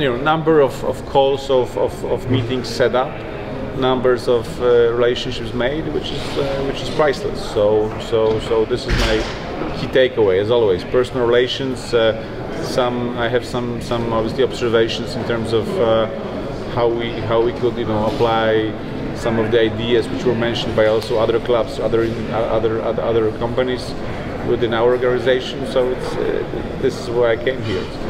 you know number of, of calls of, of, of meetings set up numbers of uh, relationships made which is uh, which is priceless. So so so this is my key takeaway as always. Personal relations uh, some I have some some obviously observations in terms of uh, how we how we could you know apply some of the ideas which were mentioned by also other clubs other other other, other companies within our organization. So it's uh, this is why I came here.